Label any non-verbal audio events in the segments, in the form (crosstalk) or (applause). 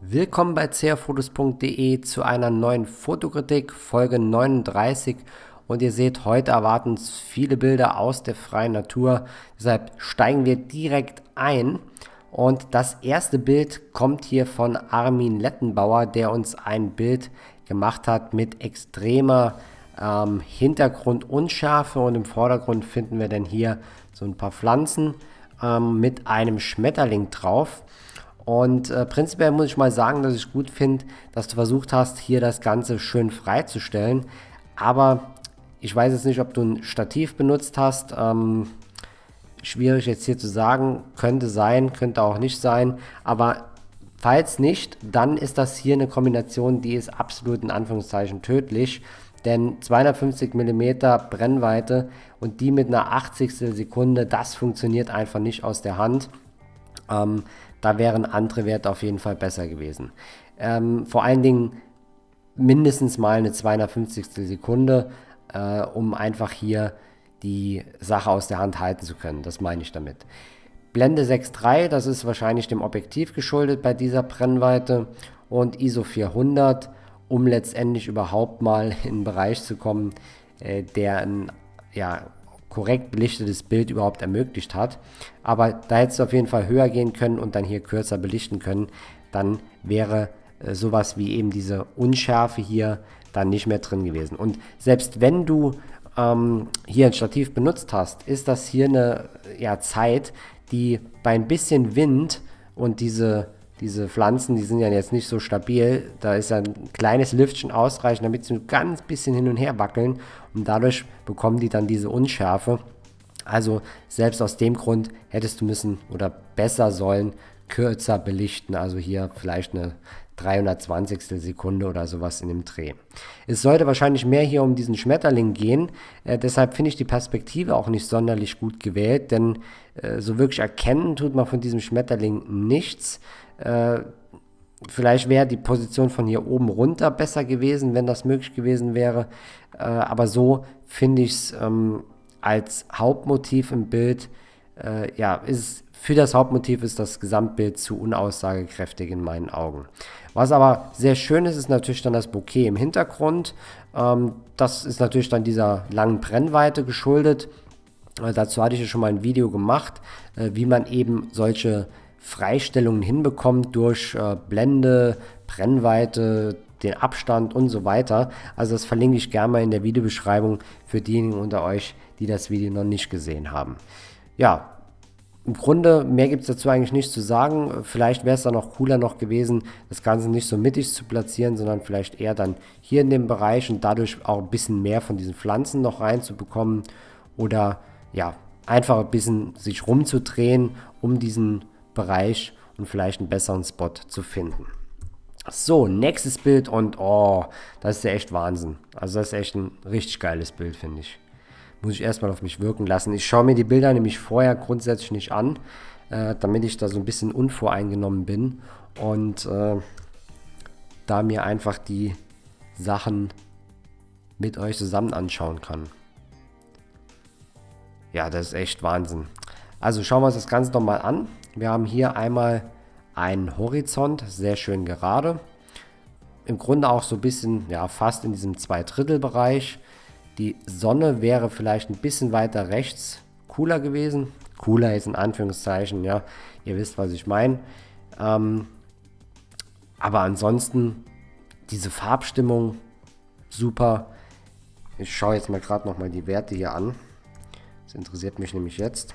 Willkommen bei crfotos.de zu einer neuen Fotokritik, Folge 39. Und ihr seht, heute erwarten uns viele Bilder aus der freien Natur. Deshalb steigen wir direkt ein. Und das erste Bild kommt hier von Armin Lettenbauer, der uns ein Bild gemacht hat mit extremer ähm, Hintergrundunschärfe. Und im Vordergrund finden wir dann hier so ein paar Pflanzen ähm, mit einem Schmetterling drauf. Und äh, prinzipiell muss ich mal sagen, dass ich gut finde, dass du versucht hast, hier das Ganze schön freizustellen. Aber ich weiß jetzt nicht, ob du ein Stativ benutzt hast. Ähm, schwierig jetzt hier zu sagen. Könnte sein, könnte auch nicht sein. Aber falls nicht, dann ist das hier eine Kombination, die ist absolut in Anführungszeichen tödlich. Denn 250 mm Brennweite und die mit einer 80. Sekunde, das funktioniert einfach nicht aus der Hand. Ähm, da wären andere Werte auf jeden Fall besser gewesen. Ähm, vor allen Dingen mindestens mal eine 250. Sekunde, äh, um einfach hier die Sache aus der Hand halten zu können. Das meine ich damit. Blende 6.3, das ist wahrscheinlich dem Objektiv geschuldet bei dieser Brennweite und ISO 400, um letztendlich überhaupt mal in einen Bereich zu kommen, äh, der ein ja, korrekt belichtetes Bild überhaupt ermöglicht hat. Aber da hättest du auf jeden Fall höher gehen können und dann hier kürzer belichten können. Dann wäre äh, sowas wie eben diese Unschärfe hier dann nicht mehr drin gewesen. Und selbst wenn du ähm, hier ein Stativ benutzt hast, ist das hier eine ja, Zeit, die bei ein bisschen Wind und diese diese Pflanzen, die sind ja jetzt nicht so stabil. Da ist ein kleines Lüftchen ausreichend, damit sie ein ganz bisschen hin und her wackeln. Und dadurch bekommen die dann diese Unschärfe. Also selbst aus dem Grund hättest du müssen oder besser sollen kürzer belichten. Also hier vielleicht eine 320. Sekunde oder sowas in dem Dreh. Es sollte wahrscheinlich mehr hier um diesen Schmetterling gehen, äh, deshalb finde ich die Perspektive auch nicht sonderlich gut gewählt, denn äh, so wirklich erkennen tut man von diesem Schmetterling nichts. Äh, vielleicht wäre die Position von hier oben runter besser gewesen, wenn das möglich gewesen wäre, äh, aber so finde ich es ähm, als Hauptmotiv im Bild, äh, ja, ist für das Hauptmotiv ist das Gesamtbild zu unaussagekräftig in meinen Augen. Was aber sehr schön ist, ist natürlich dann das Bouquet im Hintergrund. Ähm, das ist natürlich dann dieser langen Brennweite geschuldet. Äh, dazu hatte ich ja schon mal ein Video gemacht, äh, wie man eben solche Freistellungen hinbekommt durch äh, Blende, Brennweite, den Abstand und so weiter. Also das verlinke ich gerne mal in der Videobeschreibung für diejenigen unter euch, die das Video noch nicht gesehen haben. Ja, im Grunde, mehr gibt es dazu eigentlich nicht zu sagen. Vielleicht wäre es dann auch cooler noch gewesen, das Ganze nicht so mittig zu platzieren, sondern vielleicht eher dann hier in dem Bereich und dadurch auch ein bisschen mehr von diesen Pflanzen noch reinzubekommen. Oder ja, einfach ein bisschen sich rumzudrehen, um diesen Bereich und vielleicht einen besseren Spot zu finden. So, nächstes Bild und oh, das ist ja echt Wahnsinn. Also das ist echt ein richtig geiles Bild, finde ich muss ich erstmal auf mich wirken lassen. Ich schaue mir die Bilder nämlich vorher grundsätzlich nicht an, äh, damit ich da so ein bisschen unvoreingenommen bin und äh, da mir einfach die Sachen mit euch zusammen anschauen kann. Ja, das ist echt Wahnsinn. Also schauen wir uns das Ganze nochmal an. Wir haben hier einmal einen Horizont, sehr schön gerade. Im Grunde auch so ein bisschen, ja, fast in diesem Zweidrittelbereich. Die Sonne wäre vielleicht ein bisschen weiter rechts cooler gewesen. Cooler ist in Anführungszeichen, ja. Ihr wisst, was ich meine. Ähm, aber ansonsten diese Farbstimmung super. Ich schaue jetzt mal gerade nochmal die Werte hier an. Das interessiert mich nämlich jetzt.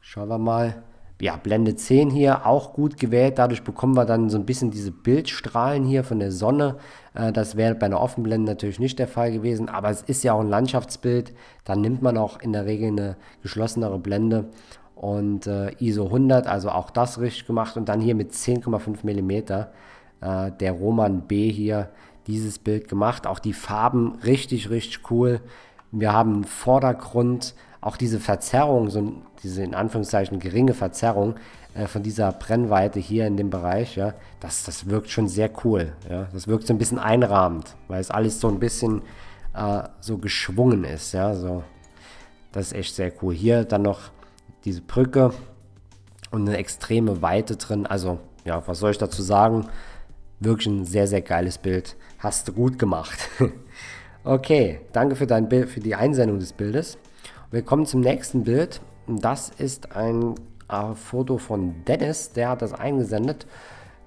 Schauen wir mal ja, Blende 10 hier auch gut gewählt. Dadurch bekommen wir dann so ein bisschen diese Bildstrahlen hier von der Sonne. Äh, das wäre bei einer Offenblende natürlich nicht der Fall gewesen, aber es ist ja auch ein Landschaftsbild. Dann nimmt man auch in der Regel eine geschlossenere Blende und äh, ISO 100, also auch das richtig gemacht. Und dann hier mit 10,5 mm äh, der Roman B hier dieses Bild gemacht. Auch die Farben richtig, richtig cool. Wir haben einen Vordergrund, auch diese Verzerrung, so diese in Anführungszeichen geringe Verzerrung äh, von dieser Brennweite hier in dem Bereich, ja, das, das wirkt schon sehr cool. Ja. Das wirkt so ein bisschen einrahmend, weil es alles so ein bisschen äh, so geschwungen ist. Ja, so. Das ist echt sehr cool. Hier dann noch diese Brücke und eine extreme Weite drin. Also ja, was soll ich dazu sagen? Wirklich ein sehr, sehr geiles Bild. Hast du gut gemacht. (laughs) okay, danke für dein Bild, für die Einsendung des Bildes. Wir kommen zum nächsten Bild. Das ist ein äh, Foto von Dennis, der hat das eingesendet.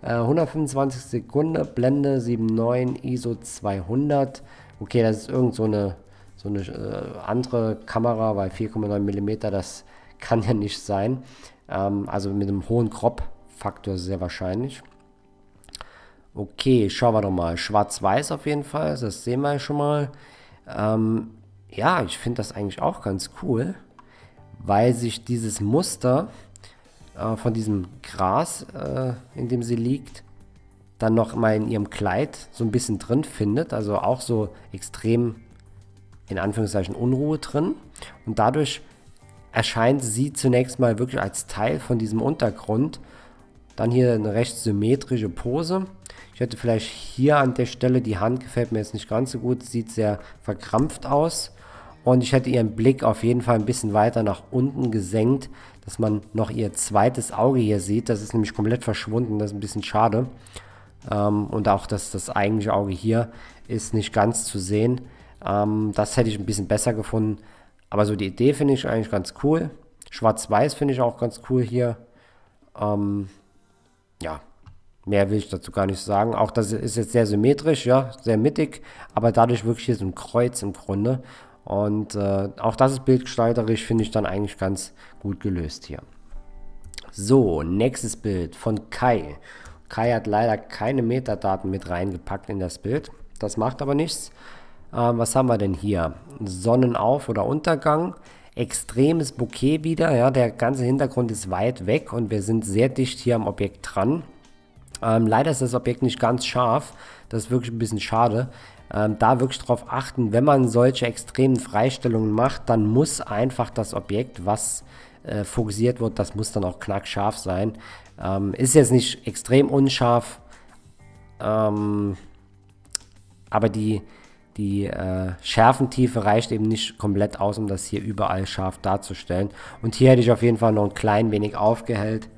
Äh, 125 Sekunden, Blende 7.9, ISO 200. Okay, das ist irgend so eine, so eine äh, andere Kamera, weil 4,9 mm, das kann ja nicht sein. Ähm, also mit einem hohen Crop-Faktor sehr wahrscheinlich. Okay, schauen wir doch mal. Schwarz-Weiß auf jeden Fall, das sehen wir schon mal. Ähm, ja, ich finde das eigentlich auch ganz cool, weil sich dieses Muster äh, von diesem Gras, äh, in dem sie liegt, dann noch mal in ihrem Kleid so ein bisschen drin findet. Also auch so extrem, in Anführungszeichen, Unruhe drin. Und dadurch erscheint sie zunächst mal wirklich als Teil von diesem Untergrund. Dann hier eine recht symmetrische Pose. Ich hätte vielleicht hier an der Stelle, die Hand gefällt mir jetzt nicht ganz so gut, sieht sehr verkrampft aus. Und ich hätte ihren Blick auf jeden Fall ein bisschen weiter nach unten gesenkt, dass man noch ihr zweites Auge hier sieht. Das ist nämlich komplett verschwunden, das ist ein bisschen schade. Ähm, und auch das, das eigentliche Auge hier ist nicht ganz zu sehen. Ähm, das hätte ich ein bisschen besser gefunden. Aber so die Idee finde ich eigentlich ganz cool. Schwarz-Weiß finde ich auch ganz cool hier. Ähm, ja, mehr will ich dazu gar nicht sagen. Auch das ist jetzt sehr symmetrisch, ja, sehr mittig, aber dadurch wirklich hier so ein Kreuz im Grunde. Und äh, auch das ist bildgestalterisch, finde ich dann eigentlich ganz gut gelöst hier. So, nächstes Bild von Kai. Kai hat leider keine Metadaten mit reingepackt in das Bild. Das macht aber nichts. Ähm, was haben wir denn hier? Sonnenauf- oder Untergang. Extremes Bouquet wieder. Ja, der ganze Hintergrund ist weit weg und wir sind sehr dicht hier am Objekt dran. Ähm, leider ist das Objekt nicht ganz scharf. Das ist wirklich ein bisschen schade. Ähm, da wirklich darauf achten, wenn man solche extremen Freistellungen macht, dann muss einfach das Objekt, was äh, fokussiert wird, das muss dann auch knackscharf sein. Ähm, ist jetzt nicht extrem unscharf, ähm, aber die, die äh, Schärfentiefe reicht eben nicht komplett aus, um das hier überall scharf darzustellen. Und hier hätte ich auf jeden Fall noch ein klein wenig aufgehellt,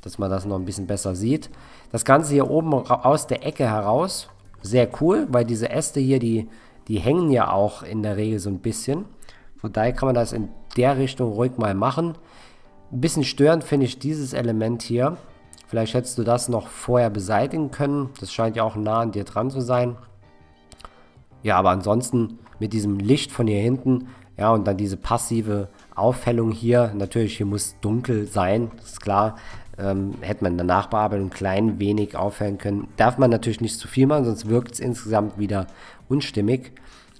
dass man das noch ein bisschen besser sieht. Das Ganze hier oben aus der Ecke heraus, sehr cool, weil diese Äste hier, die, die hängen ja auch in der Regel so ein bisschen. Von daher kann man das in der Richtung ruhig mal machen. Ein bisschen störend finde ich dieses Element hier. Vielleicht hättest du das noch vorher beseitigen können. Das scheint ja auch nah an dir dran zu sein. Ja, aber ansonsten mit diesem Licht von hier hinten, ja, und dann diese passive Aufhellung hier. Natürlich, hier muss dunkel sein, ist klar. Ähm, hätte man in der Nachbearbeitung ein klein wenig aufhellen können. Darf man natürlich nicht zu viel machen, sonst wirkt es insgesamt wieder unstimmig.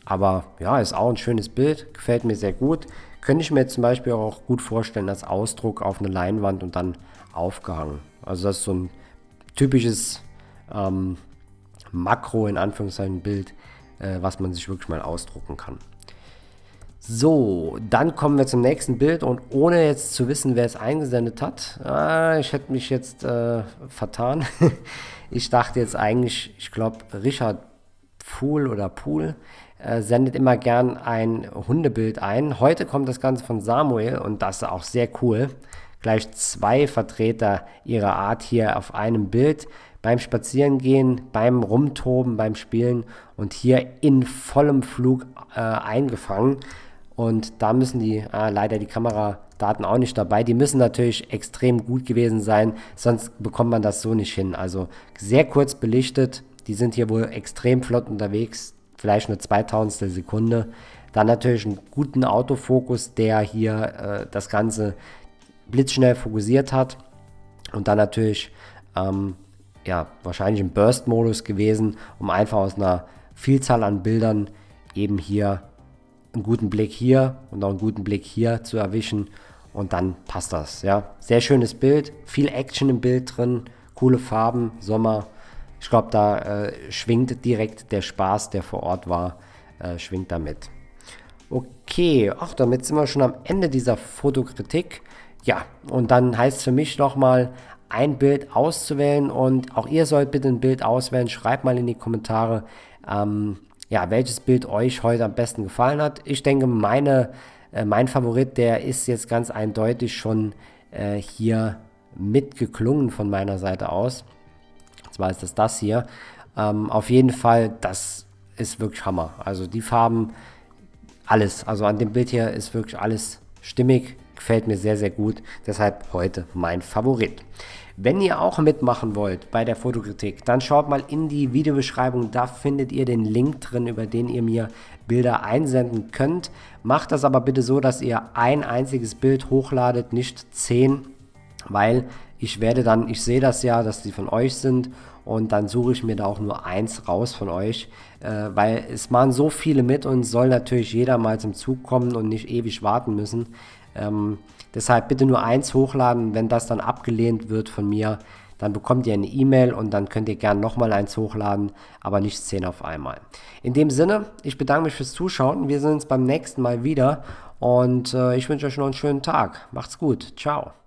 Aber ja, ist auch ein schönes Bild, gefällt mir sehr gut. Könnte ich mir zum Beispiel auch gut vorstellen als Ausdruck auf eine Leinwand und dann aufgehangen. Also das ist so ein typisches ähm, Makro in Anführungszeichen Bild, äh, was man sich wirklich mal ausdrucken kann. So, dann kommen wir zum nächsten Bild und ohne jetzt zu wissen, wer es eingesendet hat, ah, ich hätte mich jetzt äh, vertan. (laughs) ich dachte jetzt eigentlich, ich glaube, Richard Pool oder Pool äh, sendet immer gern ein Hundebild ein. Heute kommt das Ganze von Samuel und das ist auch sehr cool. Gleich zwei Vertreter ihrer Art hier auf einem Bild beim Spazierengehen, beim Rumtoben, beim Spielen und hier in vollem Flug äh, eingefangen. Und da müssen die, äh, leider die Kameradaten auch nicht dabei, die müssen natürlich extrem gut gewesen sein, sonst bekommt man das so nicht hin. Also sehr kurz belichtet, die sind hier wohl extrem flott unterwegs, vielleicht eine 2000 Sekunde. Dann natürlich einen guten Autofokus, der hier äh, das Ganze blitzschnell fokussiert hat. Und dann natürlich, ähm, ja, wahrscheinlich im Burst-Modus gewesen, um einfach aus einer Vielzahl an Bildern eben hier einen guten Blick hier und auch einen guten Blick hier zu erwischen und dann passt das. Ja, sehr schönes Bild, viel Action im Bild drin, coole Farben, Sommer. Ich glaube, da äh, schwingt direkt der Spaß, der vor Ort war, äh, schwingt damit. Okay, ach, damit sind wir schon am Ende dieser Fotokritik. Ja, und dann heißt es für mich nochmal, ein Bild auszuwählen und auch ihr sollt bitte ein Bild auswählen. Schreibt mal in die Kommentare, ähm, ja, welches Bild euch heute am besten gefallen hat. Ich denke, meine, äh, mein Favorit, der ist jetzt ganz eindeutig schon äh, hier mitgeklungen von meiner Seite aus. Und zwar ist das das hier. Ähm, auf jeden Fall, das ist wirklich Hammer. Also die Farben, alles. Also an dem Bild hier ist wirklich alles stimmig. Gefällt mir sehr, sehr gut. Deshalb heute mein Favorit. Wenn ihr auch mitmachen wollt bei der Fotokritik, dann schaut mal in die Videobeschreibung. Da findet ihr den Link drin, über den ihr mir Bilder einsenden könnt. Macht das aber bitte so, dass ihr ein einziges Bild hochladet, nicht zehn, weil ich werde dann, ich sehe das ja, dass die von euch sind und dann suche ich mir da auch nur eins raus von euch, äh, weil es machen so viele mit und soll natürlich jeder mal zum Zug kommen und nicht ewig warten müssen. Ähm, deshalb bitte nur eins hochladen. Wenn das dann abgelehnt wird von mir, dann bekommt ihr eine E-Mail und dann könnt ihr gerne nochmal eins hochladen, aber nicht zehn auf einmal. In dem Sinne, ich bedanke mich fürs Zuschauen. Wir sehen uns beim nächsten Mal wieder und äh, ich wünsche euch noch einen schönen Tag. Macht's gut. Ciao.